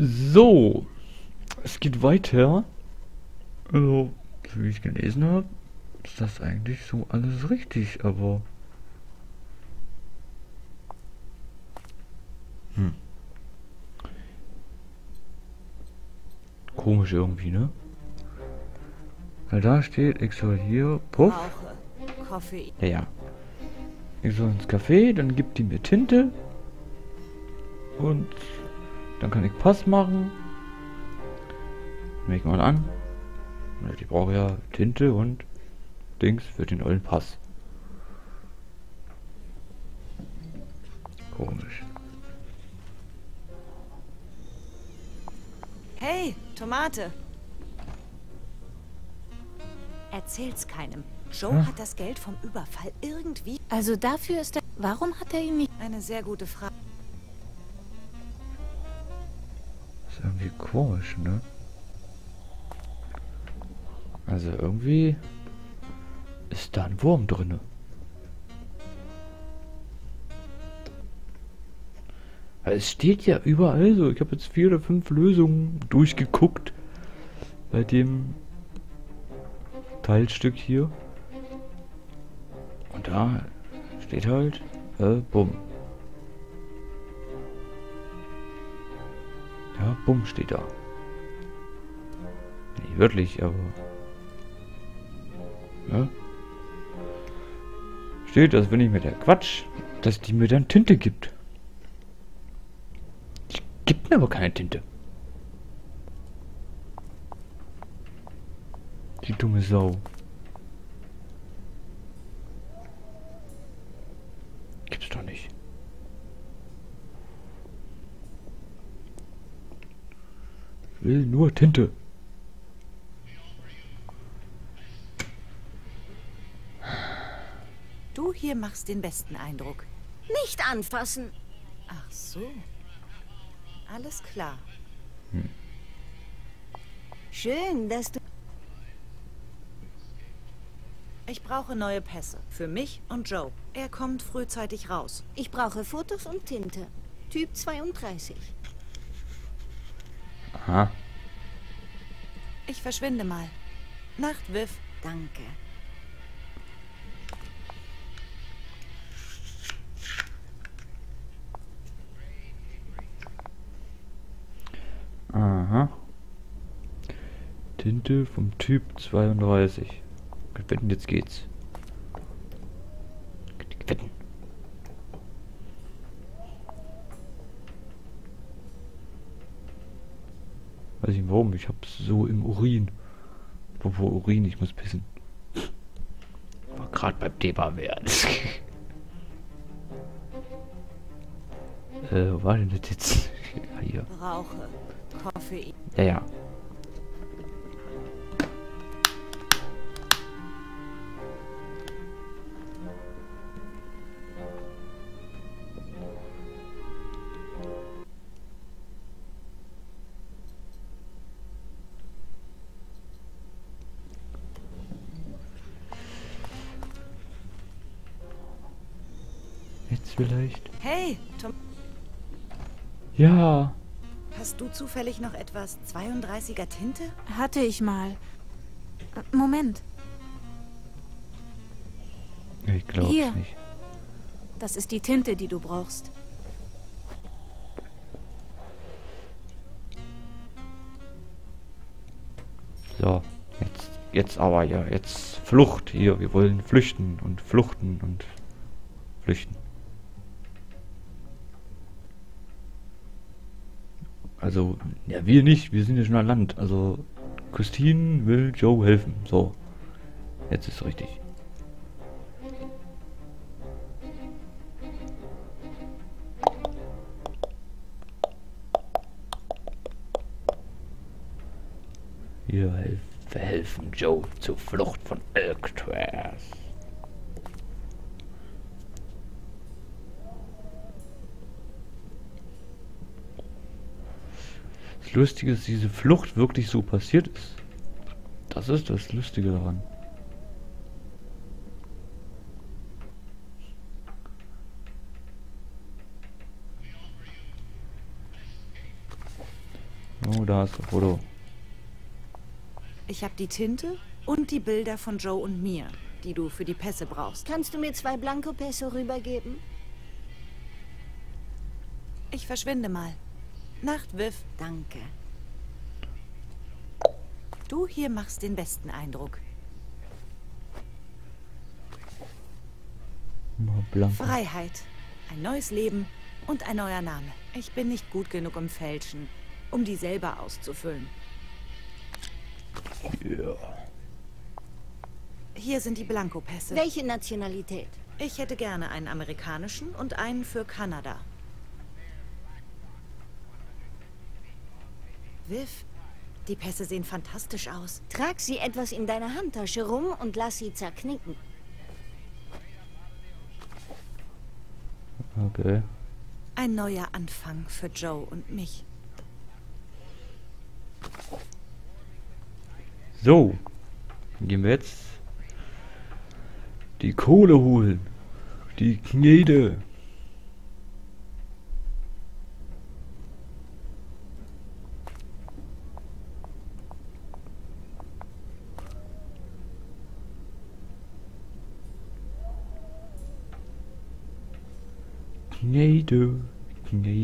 So, es geht weiter. Also, wie ich gelesen habe, ist das eigentlich so alles richtig, aber... Hm. Komisch irgendwie, ne? Weil da steht, ich soll hier... Puff. Ja, ja. Ich soll ins Café, dann gibt die mir Tinte. Und dann kann ich Pass machen. Nehme ich mal an. Ich brauche ja Tinte und Dings für den ollen Pass. Komisch. Hey, Tomate. Erzähl's keinem. Joe Hm? hat das Geld vom Überfall irgendwie. Also dafür ist er... Warum hat er ihn nicht... Eine sehr gute Frage. Ist irgendwie komisch, ne? Also irgendwie ist da ein Wurm drinne. Es steht ja überall so. Ich habe jetzt vier oder fünf Lösungen durchgeguckt bei dem Teilstück hier. Und da steht halt, äh, bumm. Ja, bumm steht da. Nicht wirklich, aber. Ja. Steht, dass wenn ich mir der Quatsch, dass die mir dann Tinte gibt. Die gibt mir aber keine Tinte. Die dumme Sau. Gibt's doch nicht. Will nur Tinte. Du hier machst den besten Eindruck. Nicht anfassen. Ach so. Alles klar. Schön, dass du... Ich brauche neue Pässe. Für mich und Joe. Er kommt frühzeitig raus. Ich brauche Fotos und Tinte. Typ 32. Aha. Ich verschwinde mal. Nacht, Viv. Danke. Aha. Tinte vom Typ 32. Wetten, jetzt geht's. Wetten. Weiß ich hab's so im Urin. Apropos Urin, ich muss pissen. War grad beim Thema wert. äh, wo war denn das jetzt? ja, hier. Brauche Koffein. Ja, ja. Hey, Tom. Ja. Hast du zufällig noch etwas 32er Tinte? Hatte ich mal. Moment, Ich glaub's Hier. nicht. das ist die Tinte, die du brauchst. So, jetzt, jetzt aber ja, jetzt Flucht hier. Wir wollen flüchten und fluchten und flüchten. Also, ja, wir nicht, wir sind ja schon an Land. Also, Christine will Joe helfen. So, jetzt ist richtig. Wir hel verhelfen Joe zur Flucht von Alcatraz. Lustige ist, diese Flucht wirklich so passiert ist. Das ist das Lustige daran. Oh, da hast du Foto. Ich habe die Tinte und die Bilder von Joe und mir, die du für die Pässe brauchst. Kannst du mir zwei Blanco-Peso rübergeben? Ich verschwinde mal. Nacht, Viv. Danke. Du hier machst den besten Eindruck. Freiheit, ein neues Leben und ein neuer Name. Ich bin nicht gut genug im Fälschen, um die selber auszufüllen. Ja. Hier sind die Blankopässe. Welche Nationalität? Ich hätte gerne einen amerikanischen und einen für Kanada. Viv, die Pässe sehen fantastisch aus. Trag sie etwas in deiner Handtasche rum und lass sie zerknicken. Okay. Ein neuer Anfang für Joe und mich. So. Gehen wir jetzt die Kohle holen. Die Knete.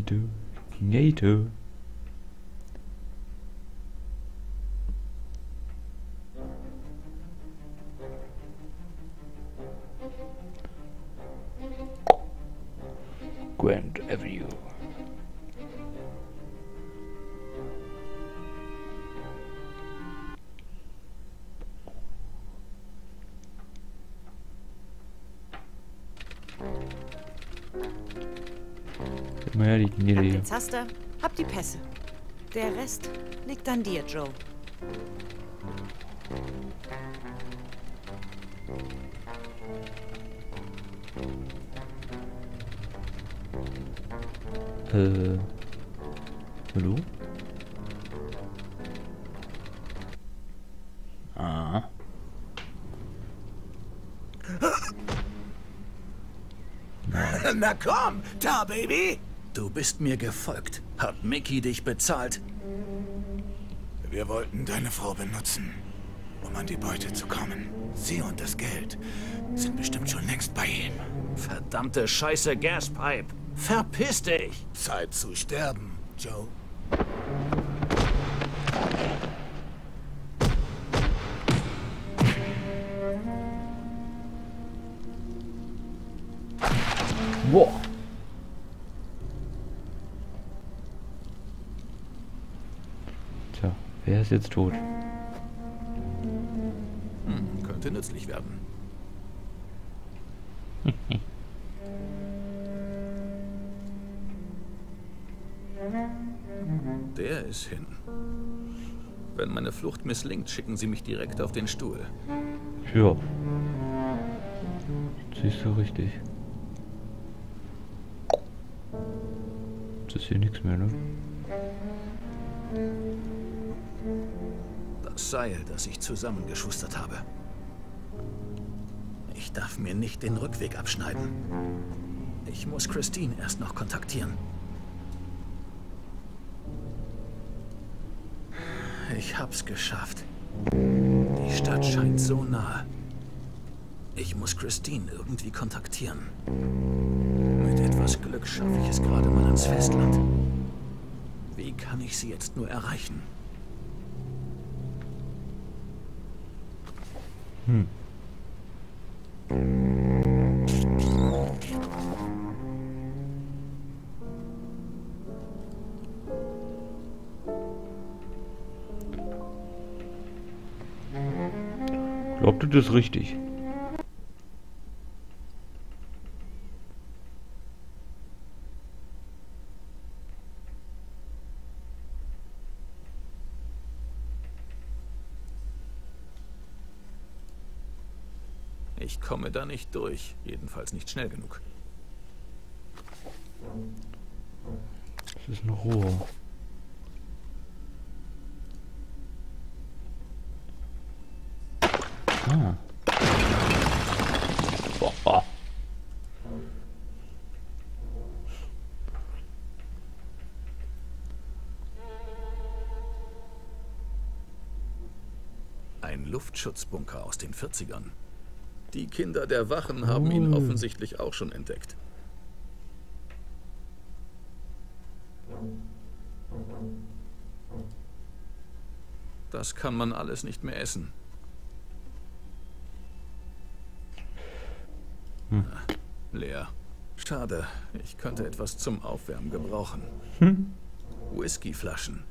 Gator, Gator. Liegt an dir, Joe. Äh. Hallo? Ah. Na komm, da, Baby! Du bist mir gefolgt. Hat Mickey dich bezahlt? Wir wollten deine Frau benutzen, um an die Beute zu kommen. Sie und das Geld sind bestimmt schon längst bei ihm. Verdammte Scheiße Gaspipe. Verpiss dich! Zeit zu sterben, Joe. Boah. Tja, wer ist jetzt tot? Hm, könnte nützlich werden. Der ist hin. Wenn meine Flucht misslingt, schicken sie mich direkt auf den Stuhl. Ja. Siehst du richtig. Das ist hier nichts mehr, ne? Seil, das ich zusammengeschustert habe. Ich darf mir nicht den Rückweg abschneiden. Ich muss Christine erst noch kontaktieren. Ich hab's geschafft. Die Stadt scheint so nah. Ich muss Christine irgendwie kontaktieren. Mit etwas Glück schaffe ich es gerade mal ans Festland. Wie kann ich sie jetzt nur erreichen? Glaubt ihr das richtig? Ich komme da nicht durch, jedenfalls nicht schnell genug. Das ist ein Rohr. Ah. Ein Luftschutzbunker aus den 40ern. Die Kinder der Wachen haben ihn Oh. offensichtlich auch schon entdeckt. Das kann man alles nicht mehr essen. Hm. Ah, Leer. Schade, ich könnte etwas zum Aufwärmen gebrauchen. Hm. Whiskyflaschen.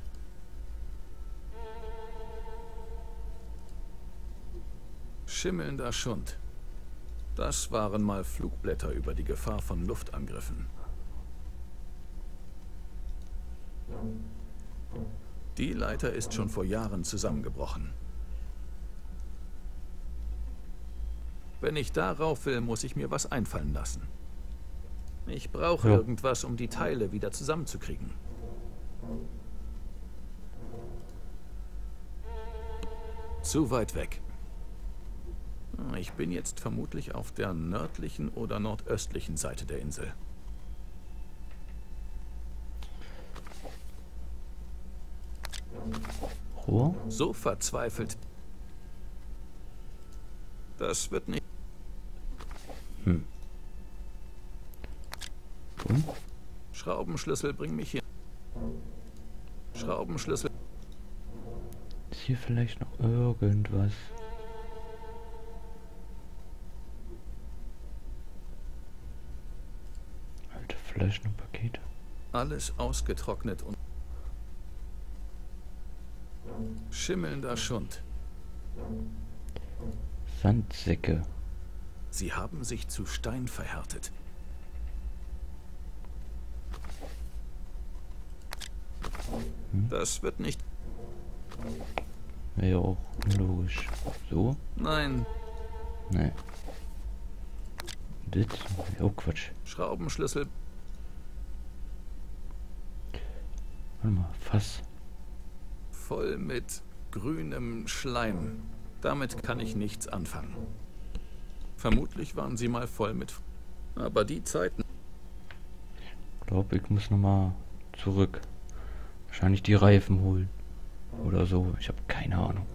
Schimmelnder Schund. Das waren mal Flugblätter über die Gefahr von Luftangriffen. Die Leiter ist schon vor Jahren zusammengebrochen. Wenn ich darauf will, muss ich mir was einfallen lassen. Ich brauche Ja. irgendwas, um die Teile wieder zusammenzukriegen. Zu weit weg. Ich bin jetzt vermutlich auf der nördlichen oder nordöstlichen Seite der Insel. Rohr? So verzweifelt. Das wird nicht. Hm. Bumm. Schraubenschlüssel, bring mich hier. Schraubenschlüssel. Ist hier vielleicht noch irgendwas? Flaschen und Pakete. Alles ausgetrocknet und. Schimmelnder Schund. Sandsäcke. Sie haben sich zu Stein verhärtet. Das wird nicht. Wäre ja auch logisch. So? Nein, Nee. Das? Oh Quatsch. Schraubenschlüssel. Warte mal. Fass. voll mit grünem Schleim. Damit kann ich nichts anfangen. Vermutlich waren sie mal voll mit. Aber die Zeiten. Glaub, ich muss nochmal zurück. Wahrscheinlich die Reifen holen. Oder so. Ich habe keine Ahnung.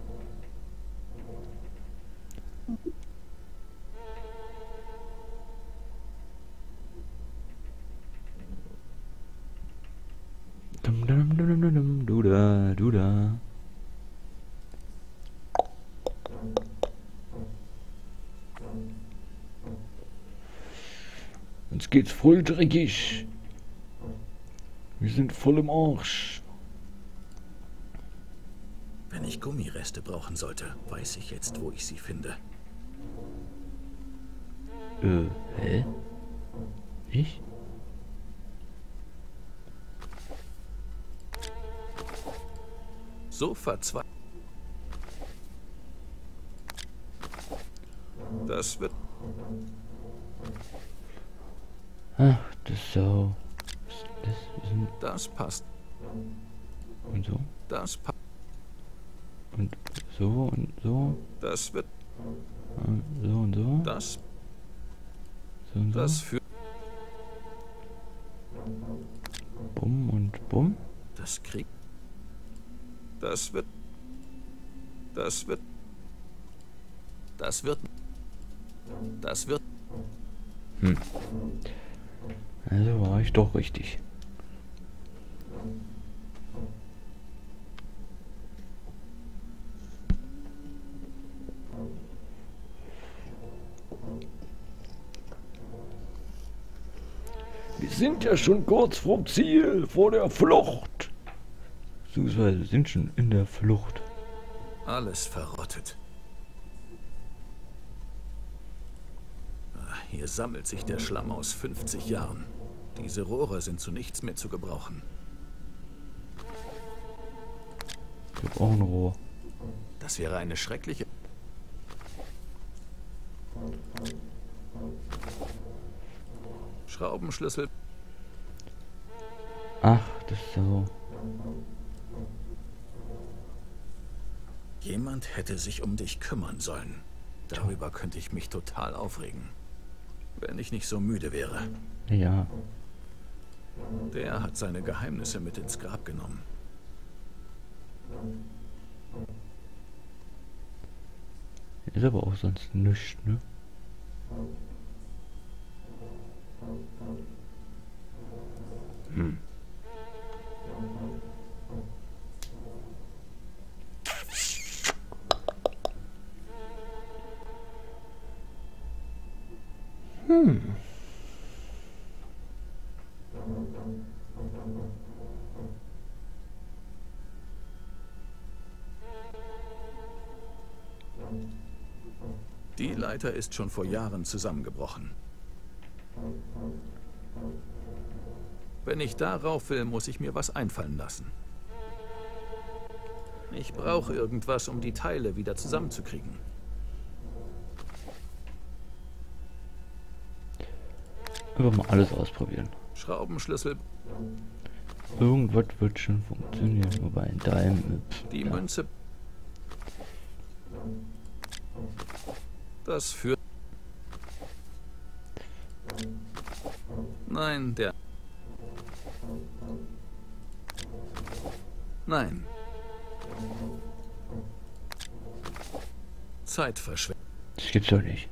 Geht's voll dreckig. Wir sind voll im Arsch. Wenn ich Gummireste brauchen sollte, weiß ich jetzt, wo ich sie finde. Äh, hä? Ich? So verzweifelt. Das wird. Ach, das Sau. Das sind Das passt. und so. Das passt. Und so und so. Das wird. Und so und so. Das. So und so. Das für. Bumm und bumm. Das Krieg. Das wird. Das wird. Das wird. Das wird. Also war ich doch richtig. Wir sind ja schon kurz vorm Ziel, vor der Flucht. Beziehungsweise sind schon in der Flucht. Alles verrottet. Ah, Hier sammelt sich der Schlamm aus 50 Jahren. Diese Rohre sind zu nichts mehr zu gebrauchen. Ich hab auch ein Rohr. Das wäre eine schreckliche. Schraubenschlüssel. Ach, das ist so. Jemand hätte sich um dich kümmern sollen. Darüber könnte ich mich total aufregen. Wenn ich nicht so müde wäre. Ja. Der hat seine Geheimnisse mit ins Grab genommen. Ist aber auch sonst nichts, ne? Hm. Hm. Die Leiter ist schon vor Jahren zusammengebrochen. Wenn ich darauf will, muss ich mir was einfallen lassen. Ich brauche irgendwas, um die Teile wieder zusammenzukriegen. Einfach mal alles ausprobieren. Schraubenschlüssel, Irgendwas wird schon funktionieren, wobei in deinem... die ja. Münze. Das führt. Nein, der. Nein. Zeitverschwendung. Das gibt's doch nicht.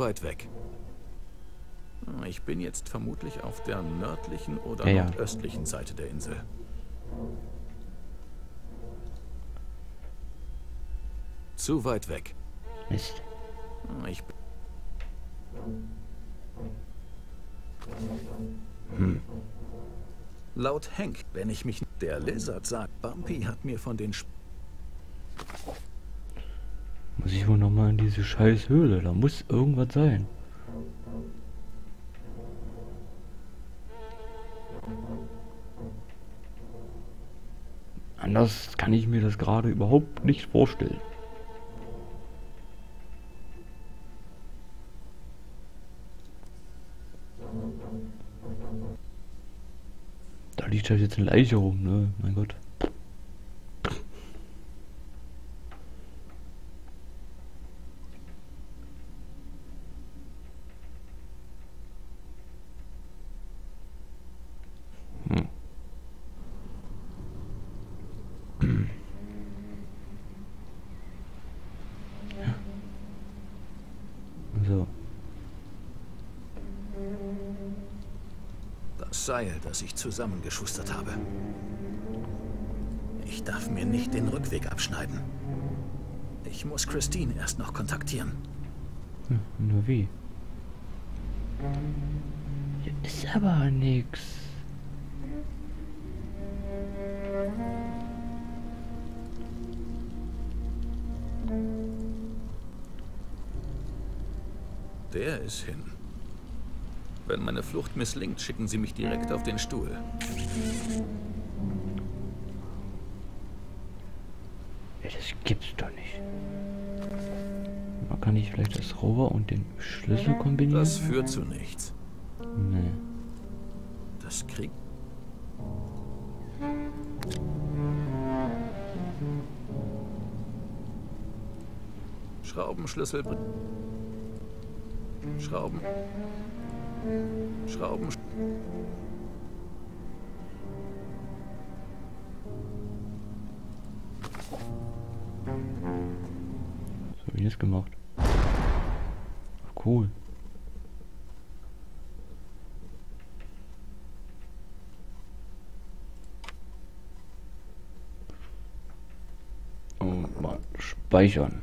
Weit weg. Ich bin jetzt vermutlich auf der nördlichen oder Ja, ja. nordöstlichen Seite der Insel. Zu weit weg. Mist. Ich Hm. Laut Hank, wenn ich mich... Der Lizard sagt, Bumpy hat mir von den... Sp Muss ich wohl noch mal in diese scheiß Höhle. Da muss irgendwas sein. Anders kann ich mir das gerade überhaupt nicht vorstellen. Da liegt halt jetzt eine Leiche rum, ne? Mein Gott. Hm. So. Das ich zusammengeschustert habe. Ich darf mir nicht den Rückweg abschneiden. Ich muss Christine erst noch kontaktieren. Hm, Nur wie? Hier ist aber nix. Der ist hin. Wenn meine Flucht misslingt, schicken sie mich direkt auf den Stuhl. Das gibt's doch nicht. Man kann ich vielleicht das Rover und den Schlüssel kombinieren? Das führt zu nichts. nee. Das kriegt. Schraubenschlüssel. Schrauben. Schrauben. So wie das gemacht. Cool. Und mal speichern.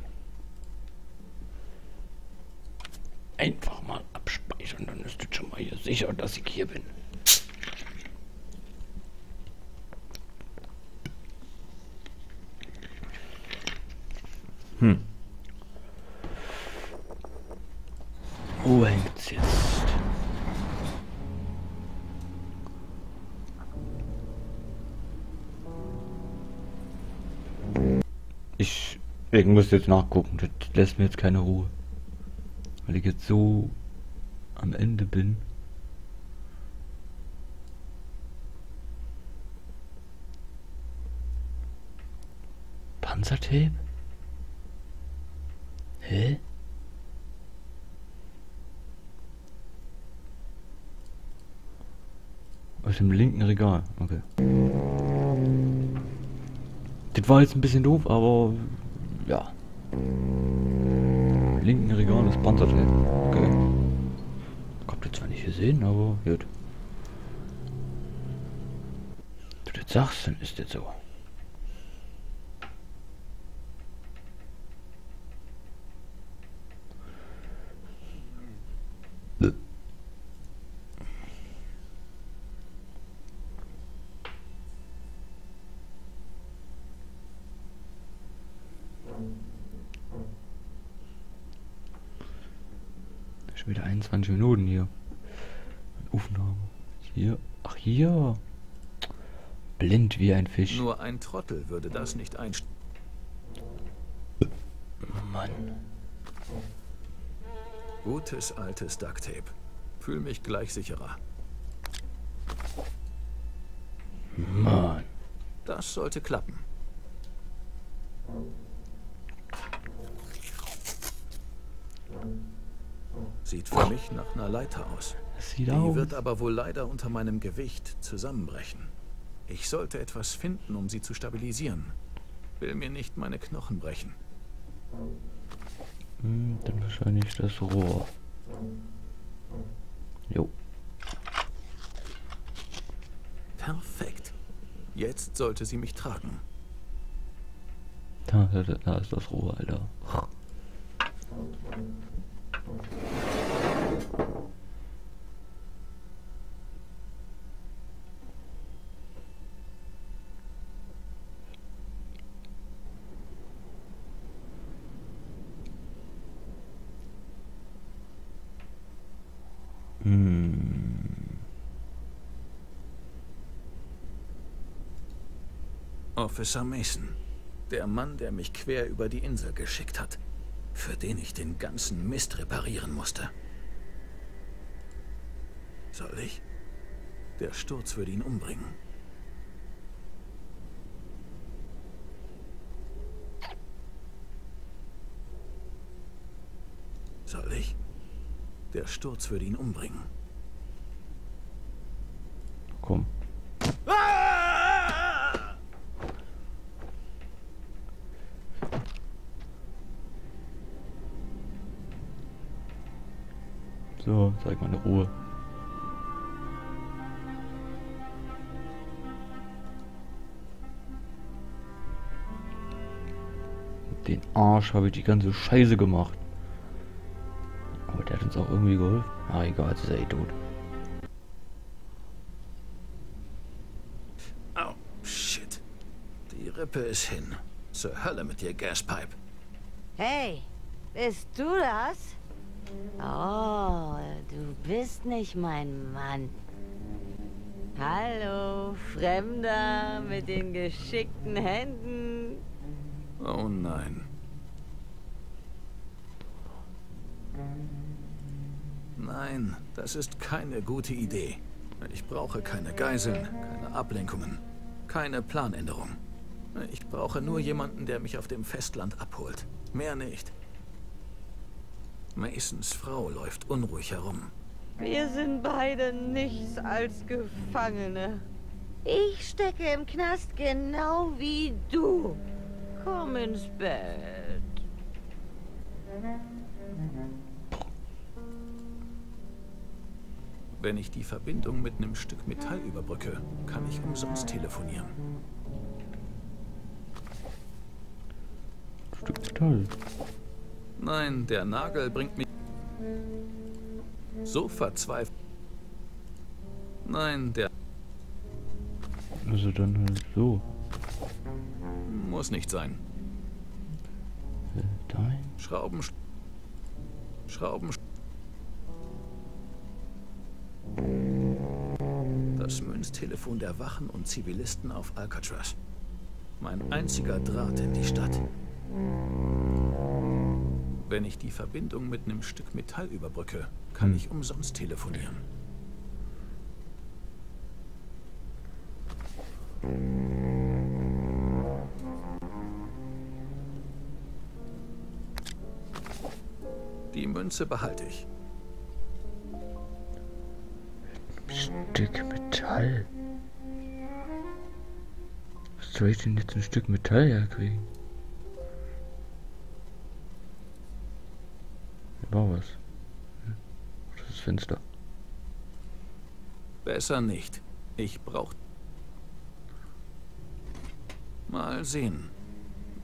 muss jetzt nachgucken. Das lässt mir jetzt keine Ruhe. Weil ich jetzt so am Ende bin. Panzertape? Hä? Aus dem linken Regal, okay. Das war jetzt ein bisschen doof, aber ja. Linken Regal ist Panzertape. Okay. Habt ihr zwar nicht gesehen, aber gut. Du das sagst, dann ist das so. Schon wieder 21 Minuten hier. Aufnahme. Hier. Ach, hier. Blind wie ein Fisch. Nur ein Trottel würde das nicht einstellen. Mann. Gutes altes Ducktape. Fühl mich gleich sicherer. Mann. Das sollte klappen. Sieht für mich nach einer Leiter aus. Sieht Die aus. wird aber wohl leider unter meinem Gewicht zusammenbrechen. Ich sollte etwas finden, um sie zu stabilisieren. Will mir nicht meine Knochen brechen. Hm, dann wahrscheinlich das Rohr. Jo. Perfekt. Jetzt sollte sie mich tragen. Da, da, da ist das Rohr, Alter. Officer Mason. Der Mann, der mich quer über die Insel geschickt hat. Für den ich den ganzen Mist reparieren musste. Soll ich? Der Sturz würde ihn umbringen. Soll ich? Der Sturz würde ihn umbringen. Komm. So, zeig mal eine Ruhe. Den Arsch habe ich die ganze Scheiße gemacht. Aber der hat uns auch irgendwie geholfen. Ah, egal, jetzt ist er eh tot. Au, shit. Die Rippe ist hin. Zur Hölle mit dir, Gaspipe. Hey, bist du das? Oh, du bist nicht mein Mann. Hallo, Fremder mit den geschickten Händen. Oh nein. Nein, das ist keine gute Idee. Ich brauche keine Geiseln, keine Ablenkungen, keine Planänderung. Ich brauche nur jemanden, der mich auf dem Festland abholt. Mehr nicht. Masons Frau läuft unruhig herum. Wir sind beide nichts als Gefangene. Ich stecke im Knast genau wie du. Komm ins Bett. Wenn ich die Verbindung mit einem Stück Metall überbrücke, kann ich umsonst telefonieren. Stück Metall. Nein, der Nagel bringt mich so verzweifelt. Nein, der Also dann halt so. muss nicht sein. Dahin. Schrauben. Schrauben. Das Münztelefon der Wachen und Zivilisten auf Alcatraz. Mein einziger Draht in die Stadt. Wenn ich die Verbindung mit einem Stück Metall überbrücke, kann hm. ich umsonst telefonieren. Die Münze behalte ich. Stück Metall. Was soll ich denn jetzt ein Stück Metall herkriegen? War was. Das ist Fenster. Besser nicht. Ich brauch... Mal sehen.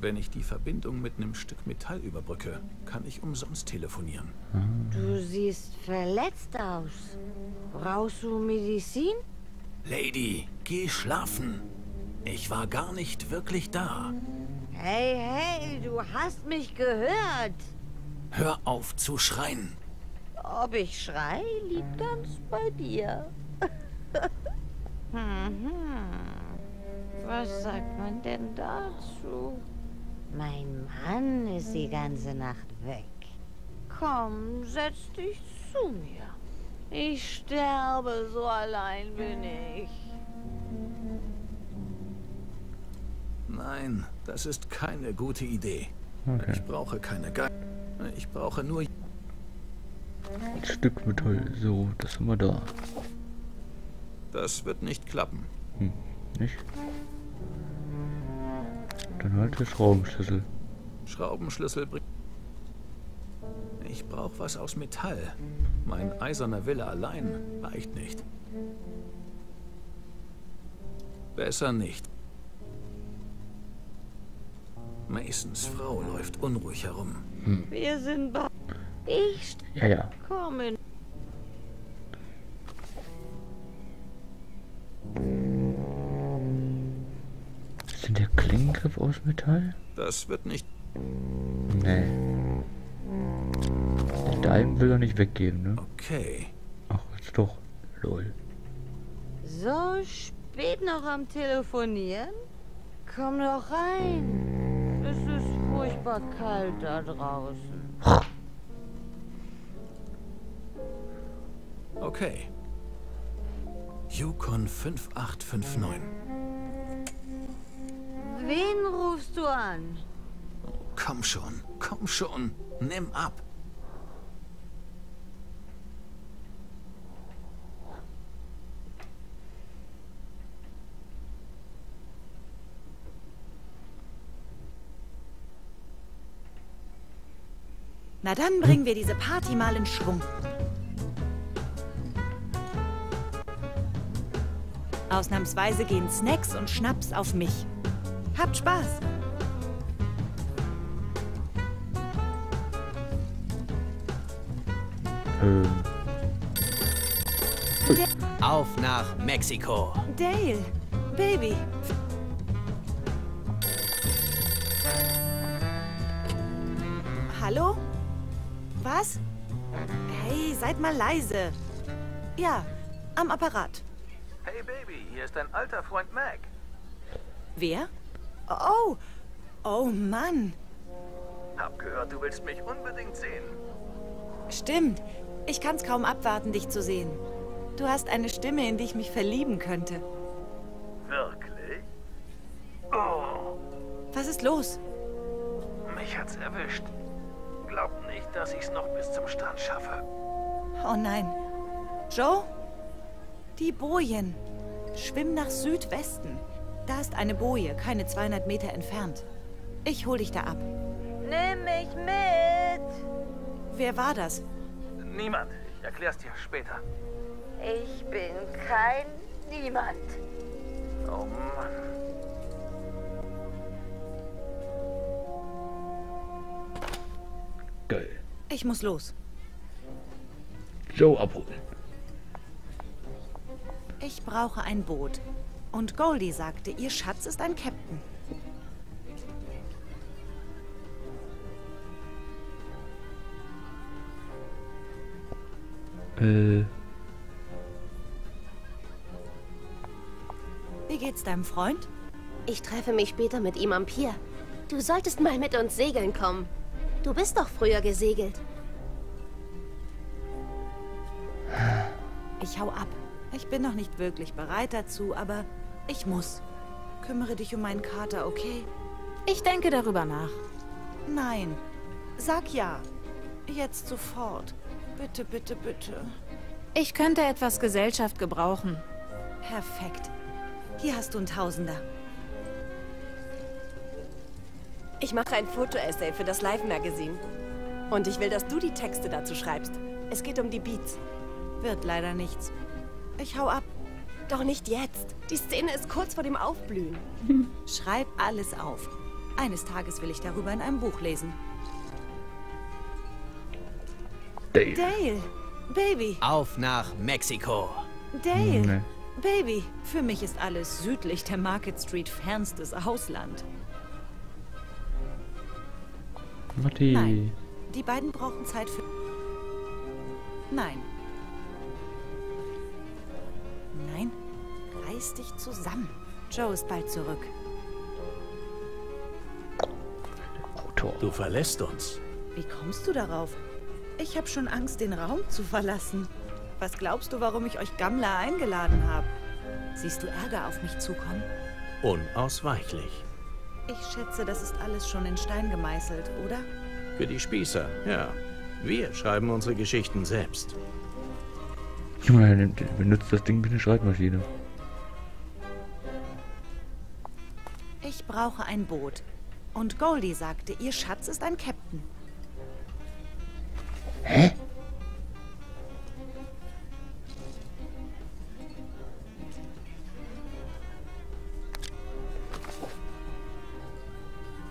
Wenn ich die Verbindung mit einem Stück Metall überbrücke, kann ich umsonst telefonieren. Du siehst verletzt aus. Brauchst du Medizin? Lady, geh schlafen. Ich war gar nicht wirklich da. Hey, hey, du hast mich gehört. Hör auf zu schreien. Ob ich schrei, liegt ganz bei dir. mhm. Was sagt man denn dazu? Mein Mann ist die ganze Nacht weg. Komm, setz dich zu mir. Ich sterbe, so allein bin ich. Nein, das ist keine gute Idee. Okay. Ich brauche keine Ge Ich brauche nur... Ein Stück Metall. So, das haben wir da. Das wird nicht klappen. Hm, nicht? Dann halt der Schraubenschlüssel. Schraubenschlüssel bringt... Ich brauche was aus Metall. Mein eiserner Wille allein reicht nicht. Besser nicht. Masons Frau läuft unruhig herum. Wir sind bei... Ich Ja, ja. komme. Ist denn der Klingengriff aus Metall? Das wird nicht... Nee. Diamond will er nicht weggeben, ne? Okay. Ach, jetzt doch. Lol. So spät noch am Telefonieren? Komm doch rein. Furchtbar kalt da draußen. Okay. Yukon 5859. Wen rufst du an? Komm schon, komm schon. Nimm ab. Na dann bringen wir diese Party mal in Schwung. Ausnahmsweise gehen Snacks und Schnaps auf mich. Habt Spaß! Ähm, Auf nach Mexiko. Dale, Baby. Seid mal leise. Ja, am Apparat. Hey Baby, hier ist dein alter Freund Mac. Wer? Oh, oh Mann. Hab gehört, du willst mich unbedingt sehen. Stimmt. Ich kann's kaum abwarten, dich zu sehen. Du hast eine Stimme, in die ich mich verlieben könnte. Wirklich? Oh, Was ist los? mich hat's erwischt. Glaub nicht, dass ich's noch bis zum Strand schaffe. Oh nein. Joe? Die Bojen. Schwimm nach Südwesten. Da ist eine Boje, keine 200 Meter entfernt. Ich hol dich da ab. Nimm mich mit. Wer war das? Niemand. Ich erklär's dir später. Ich bin kein Niemand. Oh Mann. geil. Ich muss los. Joe abholen. Ich brauche ein Boot. Und Goldie sagte, ihr Schatz ist ein Captain. Äh, Wie geht's deinem Freund? Ich treffe mich später mit ihm am Pier. Du solltest mal mit uns segeln kommen. Du bist doch früher gesegelt. Ich hau ab. Ich bin noch nicht wirklich bereit dazu, aber ich muss. Kümmere dich um meinen Kater, okay? Ich denke darüber nach. Nein. Sag ja. Jetzt sofort. Bitte, bitte, bitte. Ich könnte etwas Gesellschaft gebrauchen. Perfekt. Hier hast du einen Tausender. Ich mache ein Foto-Essay für das Live-Magazin. Und ich will, dass du die Texte dazu schreibst. Es geht um die Beats. Wird leider nichts. Ich hau ab. Doch nicht jetzt. Die Szene ist kurz vor dem Aufblühen. Schreib alles auf. Eines Tages will ich darüber in einem Buch lesen. Dave. Dale! Baby! Auf nach Mexiko. Dale! Nee. Baby! Für mich ist alles südlich der Market Street fernstes Ausland. Matti. Nein. Die beiden brauchen Zeit für... Nein. Reiß dich zusammen. Joe ist bald zurück. Du verlässt uns. Wie kommst du darauf? Ich habe schon Angst, den Raum zu verlassen. Was glaubst du, warum ich euch Gammler eingeladen habe? Siehst du Ärger auf mich zukommen? Unausweichlich. Ich schätze, das ist alles schon in Stein gemeißelt, oder? Für die Spießer, ja. Wir schreiben unsere Geschichten selbst. Junge, benutzt das Ding wie eine Schreibmaschine. Ich brauche ein Boot. Und Goldie sagte, ihr Schatz ist ein Captain.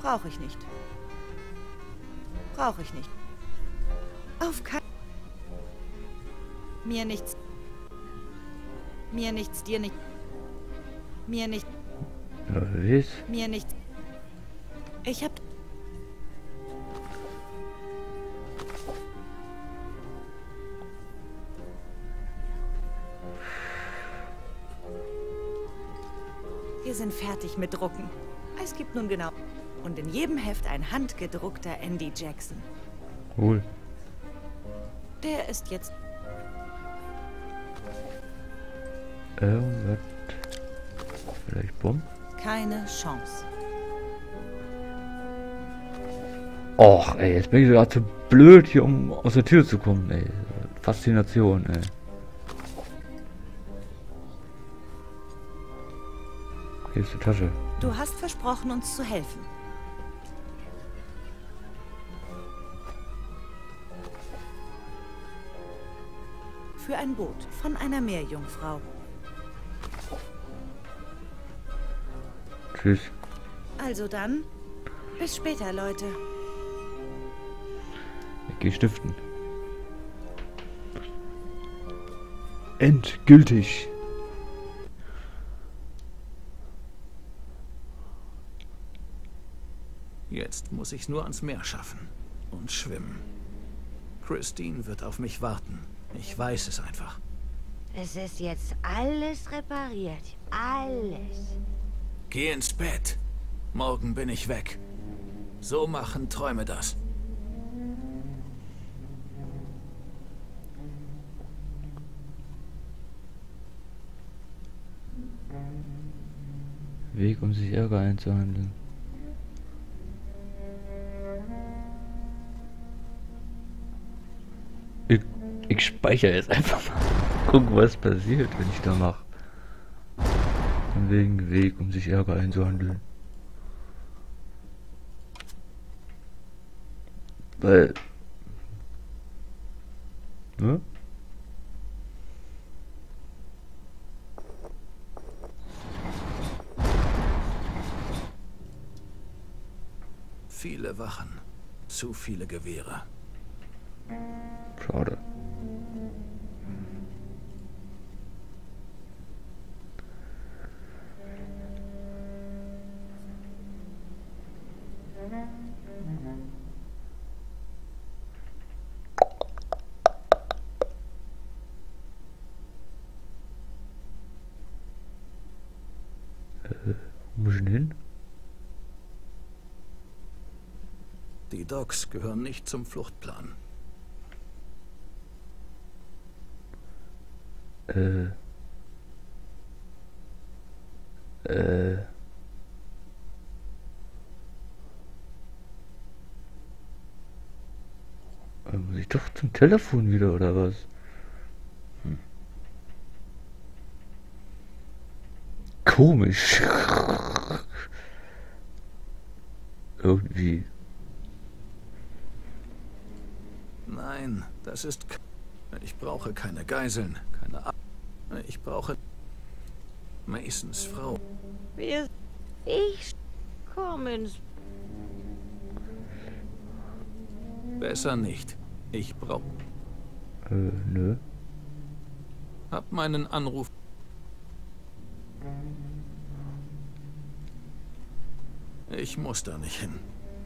Brauche ich nicht. Brauche ich nicht. Auf keinen... Mir nichts. Mir nichts, dir nicht. Mir nicht, Ja, was? mir nichts. Ich hab... Wir sind fertig mit Drucken. Es gibt nun genau... Und in jedem Heft ein handgedruckter Andy Jackson. Cool. Der ist jetzt... Irgendwas. Vielleicht Bumm? Keine Chance. Och, ey, jetzt bin ich sogar zu blöd hier, um aus der Tür zu kommen, ey. Faszination, ey. Hier ist die Tasche. Du hast versprochen, uns zu helfen. Für ein Boot von einer Meerjungfrau. Tschüss. Also dann, bis später, Leute. Ich geh stiften. Endgültig. Jetzt muss ich nur ans Meer schaffen und schwimmen. Christine wird auf mich warten. Ich weiß es einfach. Es ist jetzt alles repariert. Alles. Geh ins Bett. Morgen bin ich weg. So machen Träume das. Weg, um sich Ärger einzuhandeln. Ich, ich speichere jetzt einfach mal. Gucken, was passiert, wenn ich da mache. Wegen Weg, um sich Ärger einzuhandeln. Weil. Ne? Viele Wachen. Zu viele Gewehre. Schade. Die Docks gehören nicht zum Fluchtplan. Äh. Äh. Äh, muss doch zum Telefon wieder, oder was? Hm. Komisch. Irgendwie. Nein, das ist... Ich brauche keine Geiseln, keine... A ich brauche... Masons Frau. Wir... Ich komme ins... Besser nicht. Ich brauche... Äh, nö. Hab meinen Anruf... Ich muss da nicht hin.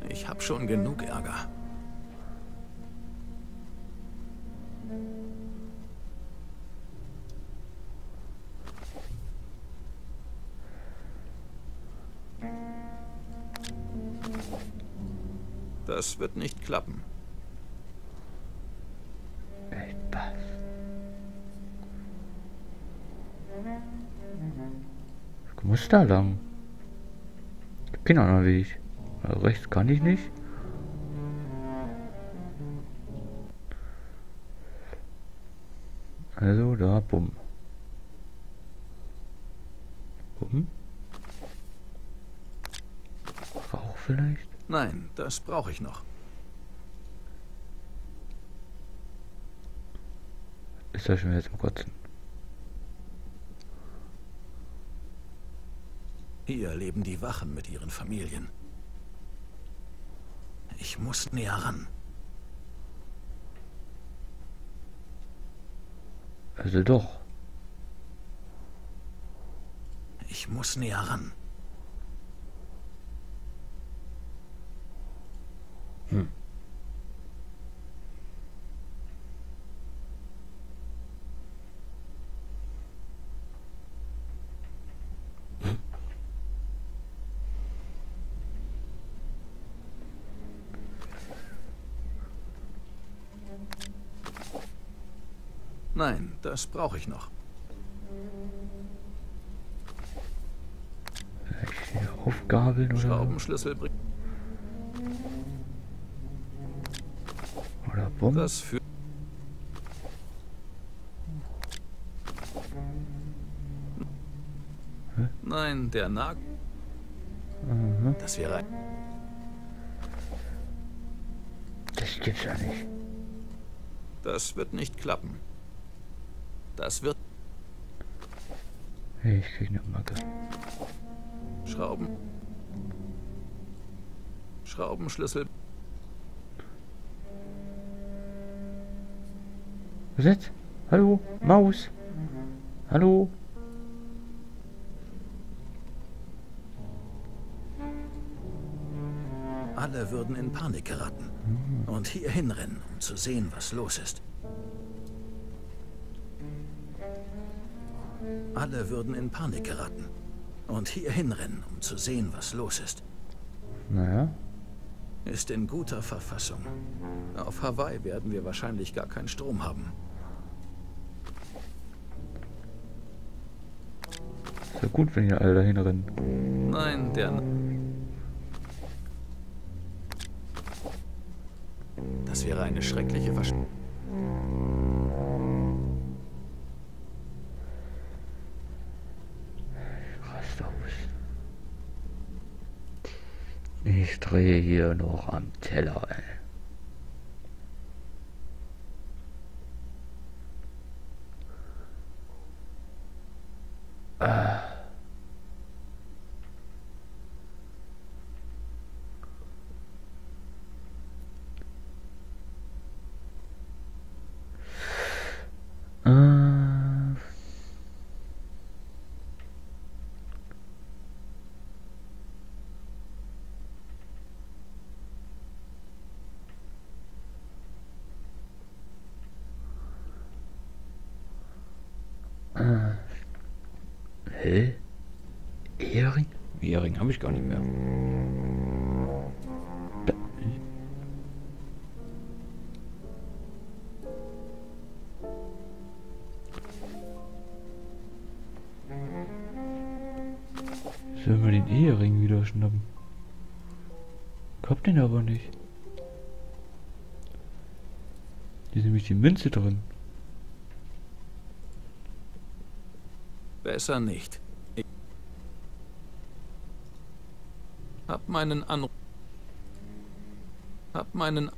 Ich hab schon genug Ärger. Das wird nicht klappen. Echt was? Ich muss da lang. Ich bin anderen Weg. Also rechts kann ich nicht. Also da, bumm. Bumm. Rauch vielleicht? Nein, das brauche ich noch. Ist das schon wieder zum Kotzen? Hier leben die Wachen mit ihren Familien. Ich muss näher ran. Also doch. Ich muss näher ran. Hm. Nein, das brauche ich noch. Aufgabeln oder, Schraubenschlüssel bringen. oder Bumm. Das für... Nein, der Nagel. Mhm. Das wäre ein... Das gibt's ja nicht. Das wird nicht klappen. Das wird... Hey, ich krieg eine Macke. Schrauben. Schraubenschlüssel. Was jetzt? Hallo? Maus? Hallo? Alle würden in Panik geraten. Und hier hinrennen, um zu sehen, was los ist. Alle würden in Panik geraten. Und hier hinrennen, um zu sehen, was los ist. Naja. Ist in guter Verfassung. Auf Hawaii werden wir wahrscheinlich gar keinen Strom haben. Ist ja gut, wenn hier alle dahin rennen. Nein, der... Das wäre eine schreckliche Versch... Drehe hier noch am Teller, ey. Ah. Äh. Äh. Hä? Ehering? Ehering habe ich gar nicht mehr. Sollen wir den Ehering wieder schnappen? Ich hab den aber nicht. Hier ist nämlich die Münze drin. Besser nicht. Hab meinen Anruf. Hab meinen.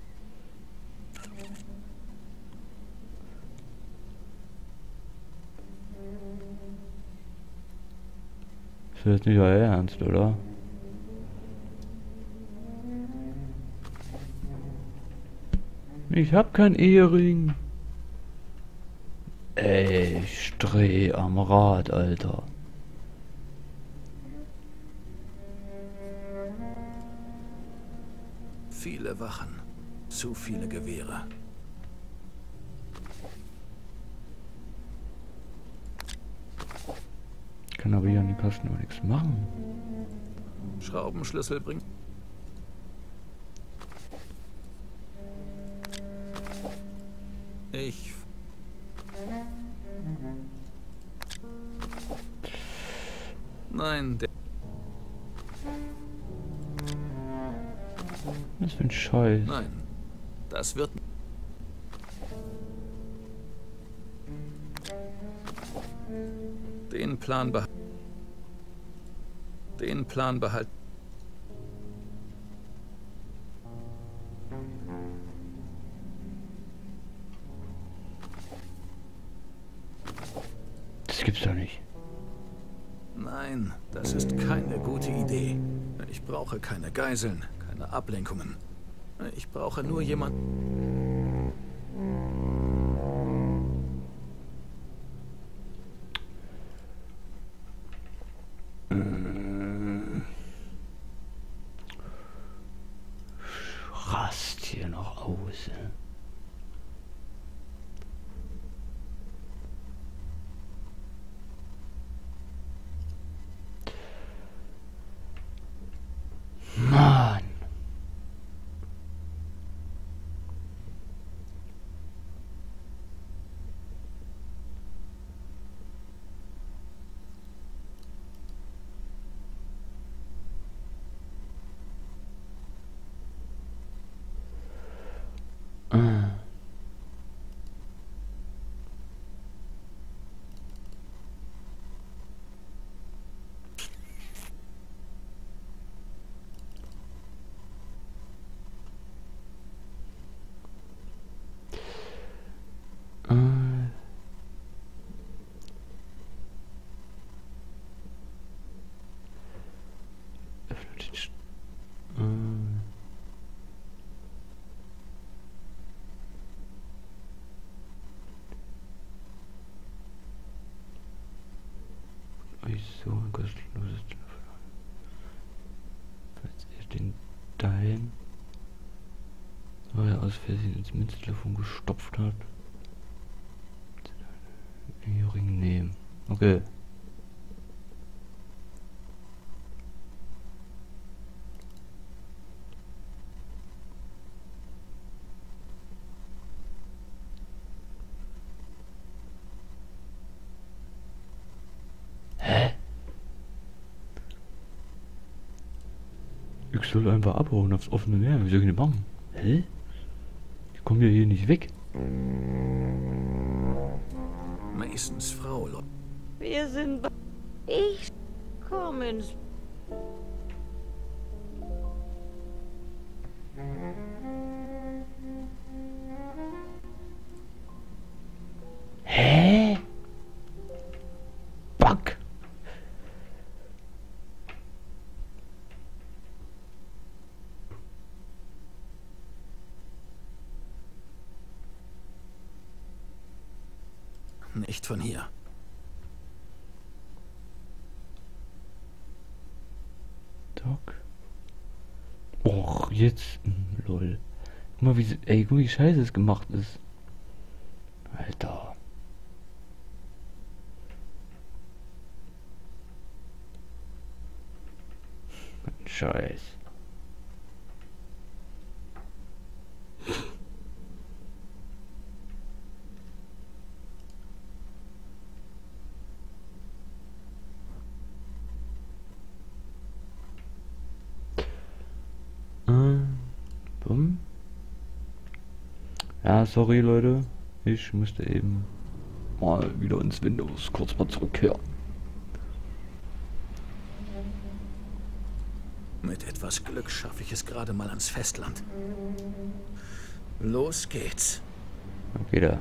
Das ist jetzt nicht euer Ernst, oder? Ich hab kein Ehering. Ey, ich dreh am Rad, Alter. Viele Wachen. Zu viele Gewehre. Kann aber hier an den Kasten auch nichts machen. Schraubenschlüssel bringt. Ich. Nein, der. Was für ein Scheiß. Nein. Das wird. Den Plan behalten. Den Plan behalten. Das gibt's doch nicht. Nein, das ist keine gute Idee. Ich brauche keine Geiseln, keine Ablenkungen. Ich brauche nur jemanden. Rast hier noch aus. ey. Mann. Ah. Äh. Öffne den St äh. euch so ein kostenloses Telefon. Falls ihr den dahin weil er aus Versehen ins Münztelefon gestopft hat. Ehering nehmen. Okay. Ich soll einfach abhauen aufs offene Meer. Wie soll ich denn machen? Hä? Ich komme ja hier nicht weg. Masons Frau. Lo- Wir sind. Ich komme ins. Von hier. Doc. Och, jetzt. hm, Lol. Guck mal, wie, ey, guck wie scheiße es gemacht ist. Alter. Ein Scheiß. Äh, bumm. Ja, sorry Leute. Ich musste eben mal wieder ins Windows kurz mal zurückkehren. Mit etwas Glück schaffe ich es gerade mal ans Festland. Los geht's. Okay, da.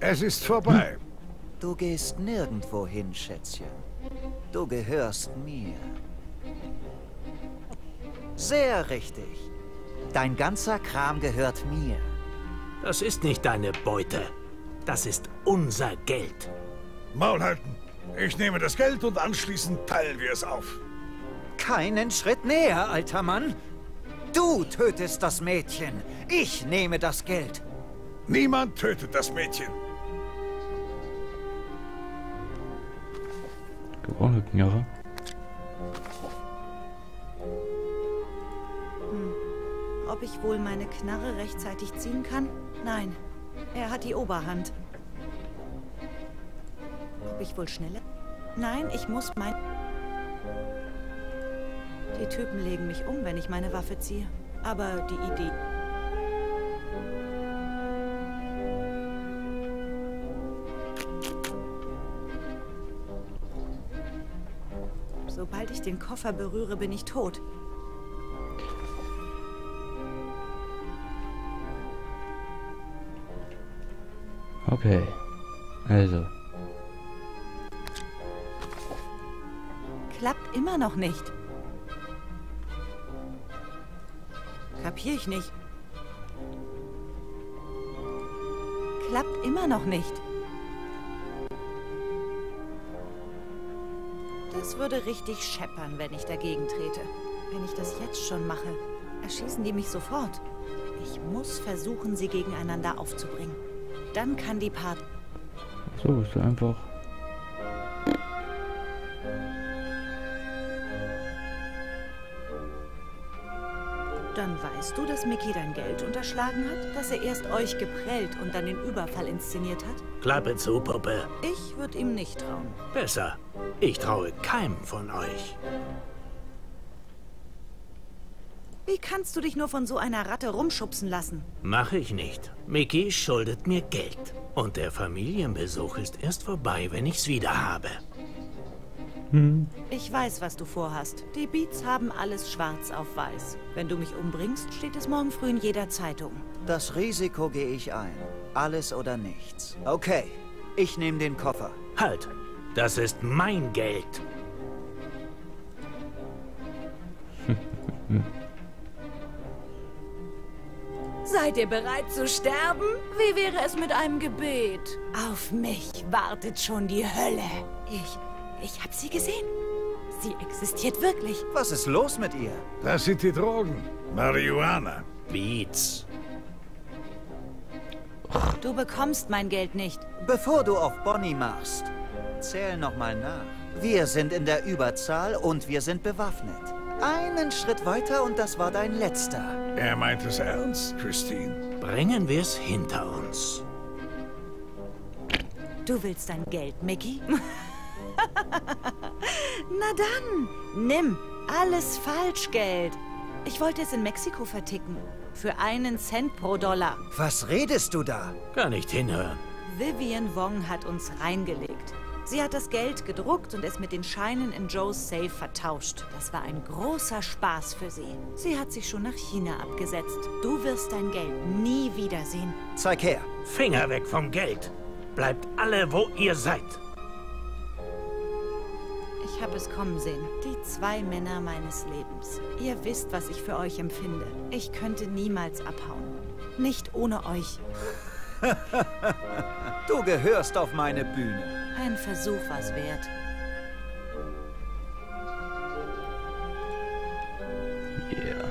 Es ist vorbei. Du gehst nirgendwo hin, Schätzchen. Du gehörst mir. Sehr richtig. Dein ganzer Kram gehört mir. Das ist nicht deine Beute. Das ist unser Geld. Maul halten. Ich nehme das Geld und anschließend teilen wir es auf. Keinen Schritt näher, alter Mann. Du tötest das Mädchen. Ich nehme das Geld. Niemand tötet das Mädchen. Gewonnen, Jahre. Ob ich wohl meine Knarre rechtzeitig ziehen kann? Nein. Er hat die Oberhand. Ob ich wohl schneller? Nein, ich muss mein... Die Typen legen mich um, wenn ich meine Waffe ziehe. Aber die Idee... Koffer berühre, bin ich tot. Okay. Also. Klappt immer noch nicht. Kapier ich nicht. Klappt immer noch nicht. Das würde richtig scheppern, wenn ich dagegen trete. Wenn ich das jetzt schon mache, erschießen die mich sofort. Ich muss versuchen, sie gegeneinander aufzubringen. Dann kann die Part... So ist einfach. Dann weißt du, dass Mickey dein Geld unterschlagen hat? Dass er erst euch geprellt und dann den Überfall inszeniert hat? Klappe zu, Puppe. Ich würde ihm nicht trauen. Besser. Ich traue keinem von euch. Wie kannst du dich nur von so einer Ratte rumschubsen lassen? Mache ich nicht. Mickey schuldet mir Geld. Und der Familienbesuch ist erst vorbei, wenn ich's wieder habe. Ich weiß, was du vorhast. Die Beats haben alles schwarz auf weiß. Wenn du mich umbringst, steht es morgen früh in jeder Zeitung. Das Risiko gehe ich ein. Alles oder nichts. Okay, ich nehme den Koffer. Halt! Das ist mein Geld. Seid ihr bereit zu sterben? Wie wäre es mit einem Gebet? Auf mich wartet schon die Hölle. Ich, ich habe sie gesehen. Sie existiert wirklich. Was ist los mit ihr? Das sind die Drogen. Marihuana. Beats. Du bekommst mein Geld nicht. Bevor du auf Bonnie machst, zähl noch mal nach. Wir sind in der Überzahl und wir sind bewaffnet. Einen Schritt weiter und das war dein letzter. Er meint es ernst, Christine. Bringen wir's hinter uns. Du willst dein Geld, Mickey? Na dann, nimm. Alles Falschgeld. Ich wollte es in Mexiko verticken. Für einen Cent pro Dollar. Was redest du da? Gar nicht hinhören. Vivian Wong hat uns reingelegt. Sie hat das Geld gedruckt und es mit den Scheinen in Joes Safe vertauscht. Das war ein großer Spaß für sie. Sie hat sich schon nach China abgesetzt. Du wirst dein Geld nie wiedersehen. Zeig her. Finger weg vom Geld. Bleibt alle, wo ihr seid. Ich habe es kommen sehen. Die zwei Männer meines Lebens. Ihr wisst, was ich für euch empfinde. Ich könnte niemals abhauen. Nicht ohne euch. Du gehörst auf meine Bühne. Ein Versuch war's wert. Yeah.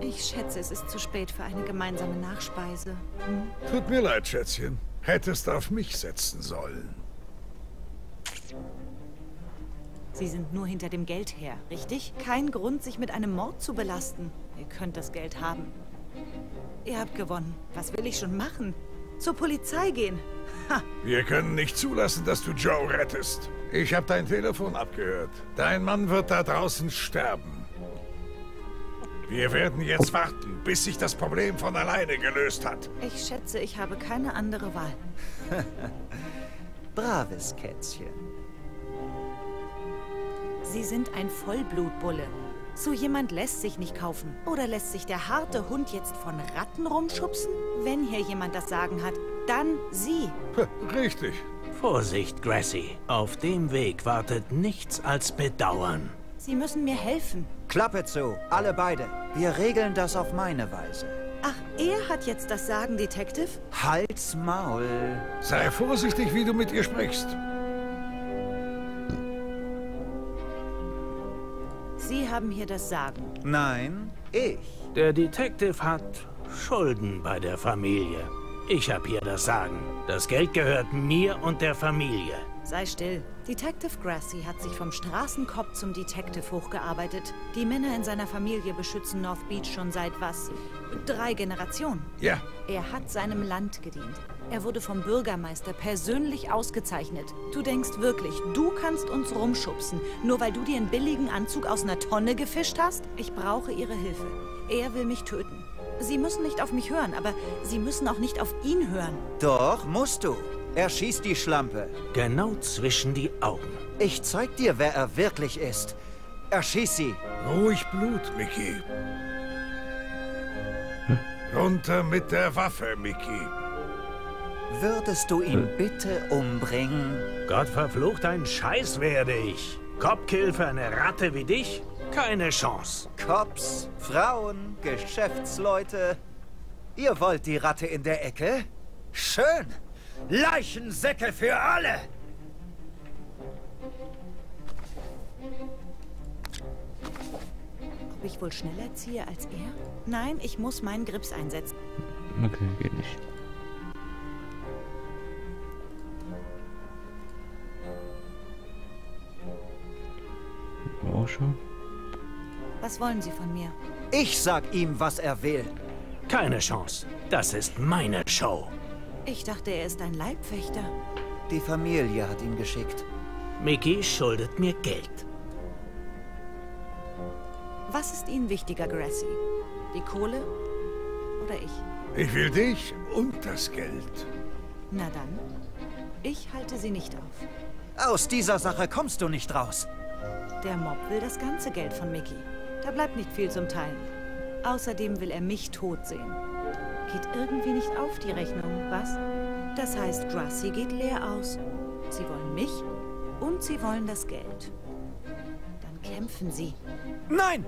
Ich schätze, es ist zu spät für eine gemeinsame Nachspeise. Hm? Tut mir leid, Schätzchen. Hättest auf mich setzen sollen. Sie sind nur hinter dem Geld her, richtig? Kein Grund, sich mit einem Mord zu belasten. Ihr könnt das Geld haben. Ihr habt gewonnen. Was will ich schon machen? Zur Polizei gehen. Ha. Wir können nicht zulassen, dass du Joe rettest. Ich habe dein Telefon abgehört. Dein Mann wird da draußen sterben. Wir werden jetzt warten, bis sich das Problem von alleine gelöst hat. Ich schätze, ich habe keine andere Wahl. Braves Kätzchen. Sie sind ein Vollblutbulle. So jemand lässt sich nicht kaufen. Oder lässt sich der harte Hund jetzt von Ratten rumschubsen? Wenn hier jemand das Sagen hat, dann Sie. Richtig. Vorsicht, Gracie. Auf dem Weg wartet nichts als Bedauern. Sie müssen mir helfen. Klappe zu, alle beide. Wir regeln das auf meine Weise. Ach, er hat jetzt das Sagen, Detective? Halt's Maul. Sei vorsichtig, wie du mit ihr sprichst. Sie haben hier das Sagen. Nein, ich. Der Detective hat Schulden bei der Familie. Ich habe hier das Sagen. Das Geld gehört mir und der Familie. Sei still. Detective Grassy hat sich vom Straßenkopf zum Detective hochgearbeitet. Die Männer in seiner Familie beschützen North Beach schon seit was? Drei Generationen. Ja. Er hat seinem Land gedient. Er wurde vom Bürgermeister persönlich ausgezeichnet. Du denkst wirklich, du kannst uns rumschubsen, nur weil du dir einen billigen Anzug aus einer Tonne gefischt hast? Ich brauche ihre Hilfe. Er will mich töten. Sie müssen nicht auf mich hören, aber Sie müssen auch nicht auf ihn hören. Doch, musst du. Er schießt die Schlampe. Genau zwischen die Augen. Ich zeig dir, wer er wirklich ist. Erschieß sie. Ruhig Blut, Mickey. Runter mit der Waffe, Mickey. Würdest du ihn bitte umbringen? Gott verflucht, ein Scheiß werde ich. Copkill für eine Ratte wie dich? Keine Chance. Cops, Frauen, Geschäftsleute. Ihr wollt die Ratte in der Ecke? Schön. Leichensäcke für alle. Ob ich wohl schneller ziehe als er? Nein, ich muss meinen Grips einsetzen. Okay, geht nicht. Auch schon. Was wollen Sie von mir? Ich sag ihm, was er will. Keine Chance. Das ist meine Show. Ich dachte, er ist ein Leibwächter. Die Familie hat ihn geschickt. Mickey schuldet mir Geld. Was ist Ihnen wichtiger, Gracie? Die Kohle oder ich? Ich will dich und das Geld. Na dann. Ich halte Sie nicht auf. Aus dieser Sache kommst du nicht raus. Der Mob will das ganze Geld von Mickey. Da bleibt nicht viel zum Teilen. Außerdem will er mich tot sehen. Geht irgendwie nicht auf die Rechnung, was? Das heißt, Gracie geht leer aus. Sie wollen mich und sie wollen das Geld. Dann kämpfen sie. Nein!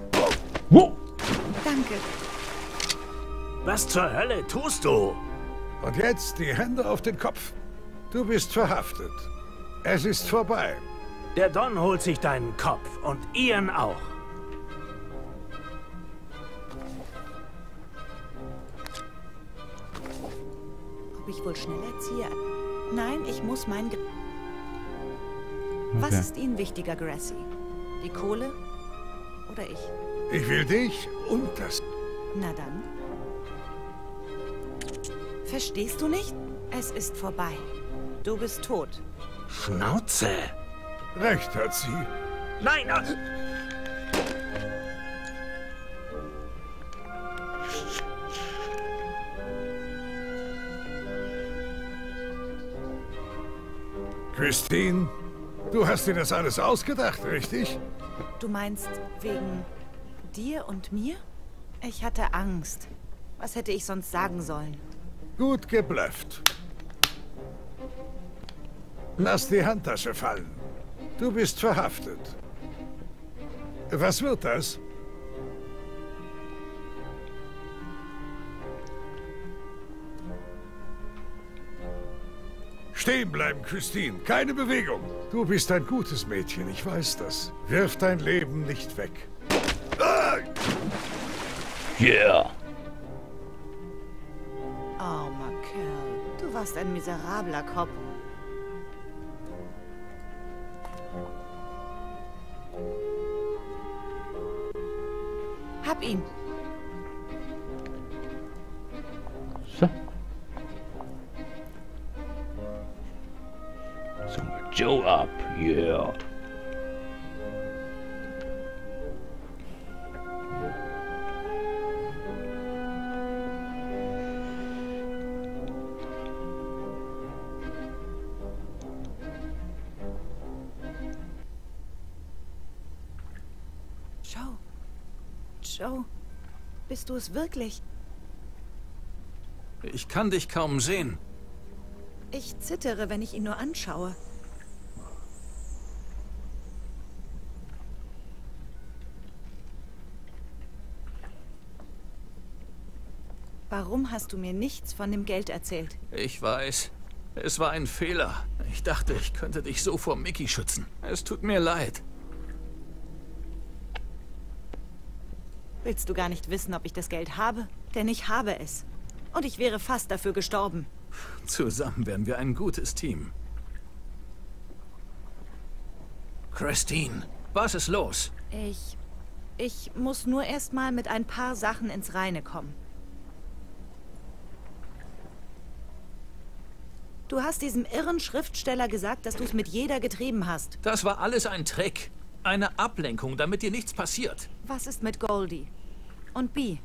Danke. Was zur Hölle tust du? Und jetzt die Hände auf den Kopf. Du bist verhaftet. Es ist vorbei. Der Don holt sich deinen Kopf und Ian auch. Ob ich wohl schneller ziehe? Nein, ich muss mein... Ge Was Okay. ist Ihnen wichtiger, Gracie? Die Kohle oder ich? Ich will dich und das... Na dann. Verstehst du nicht? Es ist vorbei. Du bist tot. Schnauze. Recht hat sie. Nein! äh, Christine, du hast dir das alles ausgedacht, richtig? Du meinst wegen dir und mir? Ich hatte Angst. Was hätte ich sonst sagen sollen? Gut geblufft. Lass die Handtasche fallen. Du bist verhaftet. Was wird das? Stehen bleiben, Christine. Keine Bewegung. Du bist ein gutes Mädchen, ich weiß das. Wirf dein Leben nicht weg. Ah! Yeah. Armer Kerl. Du warst ein miserabler Kopf. Hab ihn. So. So, Joe up, yeah. Bist du es wirklich? Ich kann dich kaum sehen. Ich zittere, wenn ich ihn nur anschaue. Warum hast du mir nichts von dem Geld erzählt? Ich weiß. Es war ein Fehler. Ich dachte, ich könnte dich so vor Mickey schützen. Es tut mir leid. Willst du gar nicht wissen, ob ich das Geld habe? Denn ich habe es. Und ich wäre fast dafür gestorben. Zusammen wären wir ein gutes Team. Christine, was ist los? Ich... Ich muss nur erst mal mit ein paar Sachen ins Reine kommen. Du hast diesem irren Schriftsteller gesagt, dass du es mit jeder getrieben hast. Das war alles ein Trick. Eine Ablenkung, damit dir nichts passiert. Was ist mit Goldie? Und Bee?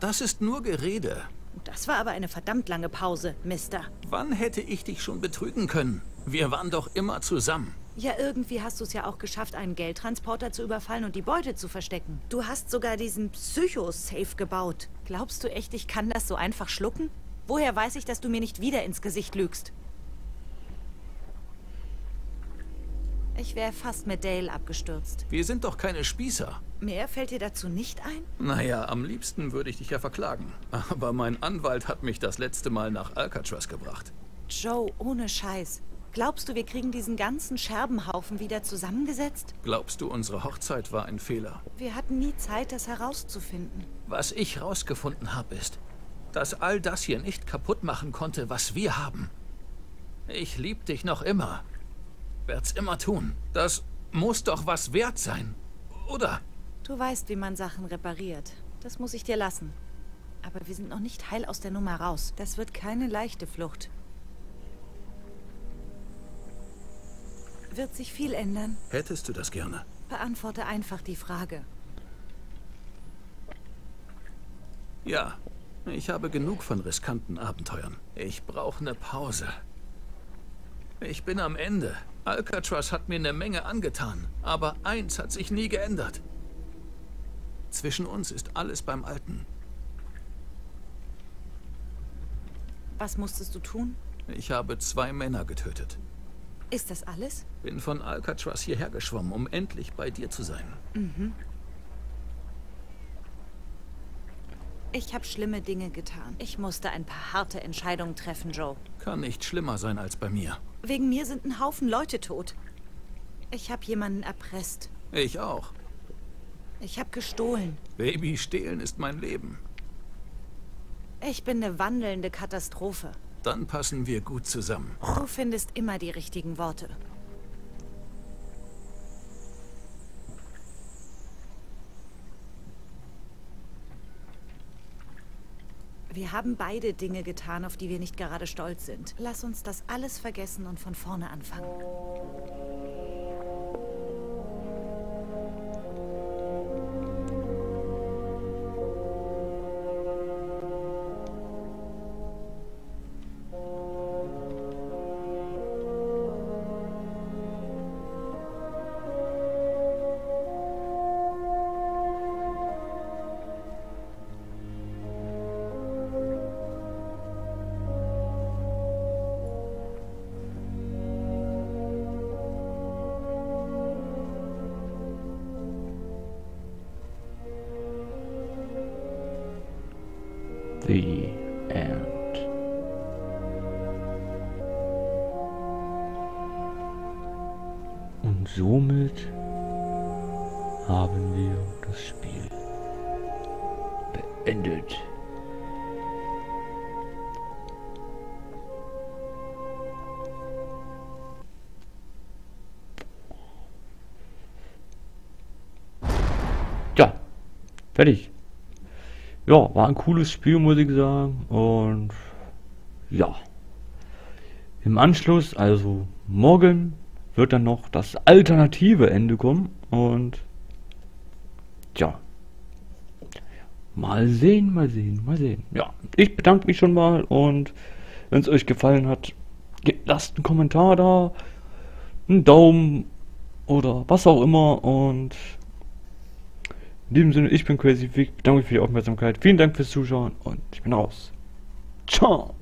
Das ist nur Gerede. Das war aber eine verdammt lange Pause, Mister. Wann hätte ich dich schon betrügen können? Wir waren doch immer zusammen. Ja, irgendwie hast du es ja auch geschafft, einen Geldtransporter zu überfallen und die Beute zu verstecken. Du hast sogar diesen Psycho-Safe gebaut. Glaubst du echt, ich kann das so einfach schlucken? Woher weiß ich, dass du mir nicht wieder ins Gesicht lügst? Ich wäre fast mit Dale abgestürzt. Wir sind doch keine Spießer. Mehr fällt dir dazu nicht ein? Naja, am liebsten würde ich dich ja verklagen. Aber mein Anwalt hat mich das letzte Mal nach Alcatraz gebracht. Joe, ohne Scheiß. Glaubst du, wir kriegen diesen ganzen Scherbenhaufen wieder zusammengesetzt? Glaubst du, unsere Hochzeit war ein Fehler? Wir hatten nie Zeit, das herauszufinden. Was ich herausgefunden habe, ist, dass all das hier nicht kaputt machen konnte, was wir haben. Ich lieb dich noch immer. Werd's immer tun. Das muss doch was wert sein, oder? Du weißt, wie man Sachen repariert. Das muss ich dir lassen. Aber wir sind noch nicht heil aus der Nummer raus. Das wird keine leichte Flucht. Wird sich viel ändern? Hättest du das gerne? Beantworte einfach die Frage. Ja, ich habe genug von riskanten Abenteuern. Ich brauche eine Pause. Ich bin am Ende. Alcatraz hat mir eine Menge angetan, aber eins hat sich nie geändert. Zwischen uns ist alles beim Alten. Was musstest du tun? Ich habe zwei Männer getötet. Ist das alles? Bin von Alcatraz hierher geschwommen, um endlich bei dir zu sein. Mhm. Ich habe schlimme Dinge getan. Ich musste ein paar harte Entscheidungen treffen, Joe. Kann nicht schlimmer sein als bei mir. Wegen mir sind ein Haufen Leute tot. Ich habe jemanden erpresst. Ich auch. Ich habe gestohlen. Baby, stehlen ist mein Leben. Ich bin eine wandelnde Katastrophe. Dann passen wir gut zusammen. Du findest immer die richtigen Worte. Wir haben beide Dinge getan, auf die wir nicht gerade stolz sind. Lass uns das alles vergessen und von vorne anfangen. Fertig. Ja, war ein cooles Spiel, muss ich sagen. Und ja. Im Anschluss, also morgen, wird dann noch das alternative Ende kommen. Und ja. Mal sehen, mal sehen, mal sehen. Ja, ich bedanke mich schon mal und wenn es euch gefallen hat, lasst einen Kommentar da, einen Daumen oder was auch immer und in diesem Sinne, ich bin Crazy Vic, bedanke mich für die Aufmerksamkeit, vielen Dank fürs Zuschauen und ich bin raus. Ciao!